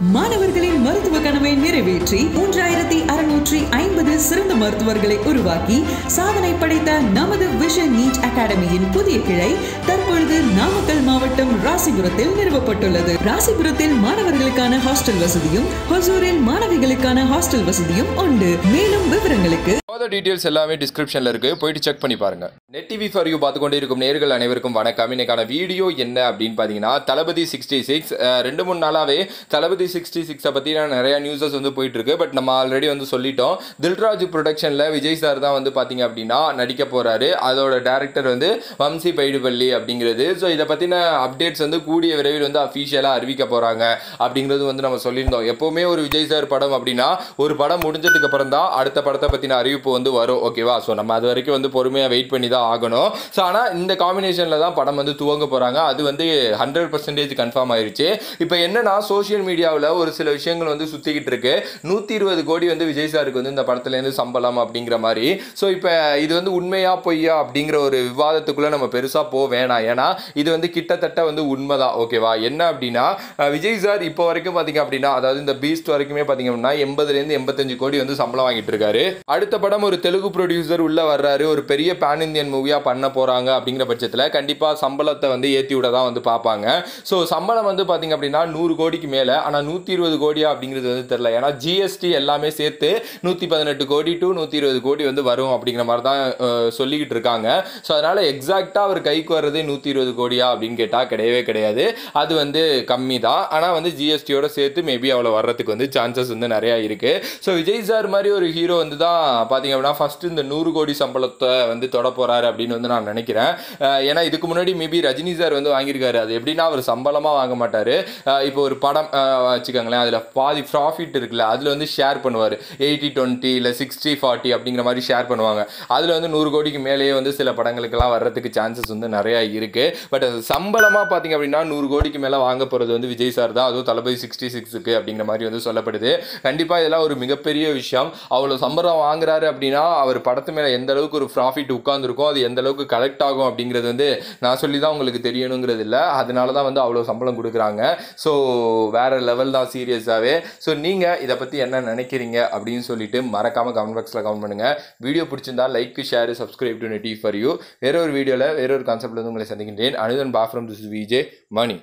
மாணவர்களின் மருத்துவ கனவை நிறைவேற்றி மூன்றாயிரத்தி அறுநூற்றி ஐம்பது சிறந்த மருத்துவர்களை உருவாக்கி சாதனை படைத்த நமது விஷன் நீட் அகாடமியின் புதிய கிளை தற்பொழுது நாமக்கல் மாவட்டம் ராசிபுரத்தில் நிறுவப்பட்டுள்ளது. ராசிபுரத்தில் மாணவர்களுக்கான ஹாஸ்டல் வசதியும் ஹொசூரில் மாணவிகளுக்கான ஹாஸ்டல் வசதியும் உண்டு. மேலும் விவரங்களுக்கு ஃபர்தர் டீட்டெயில்ஸ் எல்லாமே டிஸ்கிரிப்ஷனில் இருக்குது போயிட்டு செக் பண்ணி பாருங்கள் நெட் டிவி ஃபார் யூ பார்த்து கொண்டு இருக்கும் நேர்கள் அனைவருக்கும் வணக்கம். இன்னைக்கான வீடியோ என்ன அப்படின்னு பார்த்தீங்கன்னா தளபதி சிக்ஸ்டி சிக்ஸ் ரெண்டு மூணு நாளாகவே தளபதி சிக்ஸ்டி சிக்ஸை பற்றின நிறையா நியூஸஸ் வந்து போயிட்டுருக்கு. பட் நம்ம ஆல்ரெடி வந்து சொல்லிட்டோம். தில்ராஜ் ப்ரொடக்ஷனில் விஜய் சார் தான் வந்து பார்த்தீங்க அப்படின்னா நடிக்க போகிறாரு அதோட டேரக்டர் வந்து வம்சி பைடுபள்ளி அப்படிங்கிறது. ஸோ இதை பற்றின அப்டேட்ஸ் வந்து கூடிய விரைவில் வந்து அஃபீஷியலாக அறிவிக்க போகிறாங்க அப்படிங்கிறது வந்து நம்ம சொல்லியிருந்தோம். எப்போவுமே ஒரு விஜய் சார் படம் அப்படின்னா ஒரு படம் முடிஞ்சதுக்கு அப்புறம் தான் அடுத்த படத்தை பற்றின அறிவிப்பு வந்து வரும் ஓகேவா ஸோ நம்ம அது வரைக்கும் வந்து பொறுமையாக வெயிட் பண்ணி தான் ஆகணும். ஸோ ஆனால் இந்த காம்பினேஷனில் தான் படம் வந்து துவங்க போகிறாங்க அது வந்து ஹண்ட்ரட் பர்சன்டேஜ் கன்ஃபார்ம் ஆயிடுச்சு இப்போ என்னன்னா சோஷியல் மீடியாவில் ஒரு சில விஷயங்கள் வந்து சுற்றிக்கிட்டு இருக்கு. நூற்றி இருபது கோடி வந்து விஜய் சாருக்கு வந்து இந்த படத்துலேருந்து சம்பளம் அப்படிங்கிற மாதிரி. ஸோ இப்போ இது வந்து உண்மையா பொய்யா அப்படிங்கிற ஒரு விவாதத்துக்குள்ளே நம்ம பெருசாக போக வேணாம். ஏன்னா இது வந்து கிட்டத்தட்ட வந்து உண்மை தான் ஓகேவா என்ன அப்படின்னா விஜய் சார் இப்போ வரைக்கும் பார்த்தீங்க அப்படின்னா அதாவது இந்த பீஸ்ட் வரைக்குமே பார்த்தீங்க அப்படின்னா எண்பதுலேருந்து எண்பத்தஞ்சு கோடி வந்து சம்பளம் வாங்கிட்டு இருக்காரு. அடுத்த படம் ஒரு தெலுங்கு ப்ரொடியூசர் உள்ளே வர்றாரு ஒரு பெரிய பேன் இந்தியன் மூவியாக பண்ண போகிறாங்க அப்படிங்கிற பட்சத்தில் கண்டிப்பாக சம்பளத்தை வந்து ஏற்றி விட தான் வந்து பார்ப்பாங்க. ஸோ சம்பளம் வந்து பார்த்திங்க அப்படின்னா நூறு கோடிக்கு மேலே ஆனால் நூற்றி இருபது கோடியா அப்படிங்கிறது வந்து தெரில ஏன்னா ஜிஎஸ்டி எல்லாமே சேர்த்து நூற்றி பதினெட்டு கோடி டு நூற்றி இருபது கோடி வந்து வரும் அப்படிங்கிற மாதிரி தான் சொல்லிக்கிட்டு இருக்காங்க. ஸோ அதனால் எக்ஸாக்டாக அவர் கைக்கு வர்றது நூற்றி இருபது கோடியா அப்படின்னு கேட்டால் கிடையவே கிடையாது. அது வந்து கம்மி தான் ஆனால் வந்து ஜிஎஸ்டியோட சேர்த்து மேபி அவ்வளோ வர்றதுக்கு வந்து சான்சஸ் வந்து நிறையா இருக்குது ஸோ விஜய் சார் மாதிரி ஒரு ஹீரோ வந்து தான் பார்த்திங்க அப்படின்னா ஃபஸ்ட்டு இந்த நூறு கோடி சம்பளத்தை வந்து தொட போகிறாரு அப்படின்னு வந்து நான் நினைக்கிறேன். ஏன்னா இதுக்கு முன்னாடி மேபி ரஜினி சார் வந்து வாங்கியிருக்காரு. அது எப்படின்னா அவர் சம்பளமாக வாங்க மாட்டார். இப்போ ஒரு படம் வச்சுக்கோங்களேன் அதில் பாதி ப்ராஃபிட் இருக்குல்ல அதில் வந்து ஷேர் பண்ணுவார். எயிட்டி டுவெண்ட்டி இல்லை சிக்ஸ்டி ஃபார்ட்டி அப்படிங்கிற மாதிரி ஷேர் பண்ணுவாங்க. அதில் வந்து நூறு கோடிக்கு மேலேயே வந்து சில படங்களுக்கெல்லாம் வர்றதுக்கு சான்சஸ் வந்து நிறையா இருக்குது பட் அது சம்பளமாக பார்த்தீங்க அப்படின்னா நூறு கோடிக்கு மேலே வாங்க போகிறது வந்து விஜய் சார் தான். அதுவும் தளபதி சிக்ஸ்டி சிக்ஸுக்கு அப்படிங்கிற மாதிரி வந்து சொல்லப்படுது. கண்டிப்பாக இதெல்லாம் ஒரு மிகப்பெரிய விஷயம். அவ்வளோ சம்பளம் வாங்குறாரு அப்படின்னா அவர் படத்து மேலே எந்த அளவுக்கு ஒரு ப்ராஃபிட் உட்காந்துருக்கோ அது எந்த அளவுக்கு கலெக்ட் ஆகும் அப்படிங்கிறது வந்து நான் சொல்லி தான் உங்களுக்கு தெரியணுங்கிறது இல்லை. அதனால தான் வந்து அவ்வளோ சம்பளம் கொடுக்குறாங்க. ஸோ வேற லெவல் தான் சீரியஸாகவே ஸோ நீங்கள் இதை பற்றி என்ன நினைக்கிறீங்க அப்படின்னு சொல்லிட்டு மறக்காமல் கமெண்ட் பாக்ஸில் கமெண்ட் பண்ணுங்கள் வீடியோ பிடிச்சிருந்தா like share subscribe to netty for you வேற ஒரு வீடியோவில் வேற ஒரு கான்செப்ட்லேருந்து உங்களை சந்திக்கின்றேன். அனுதன் bye from this VJ Mani.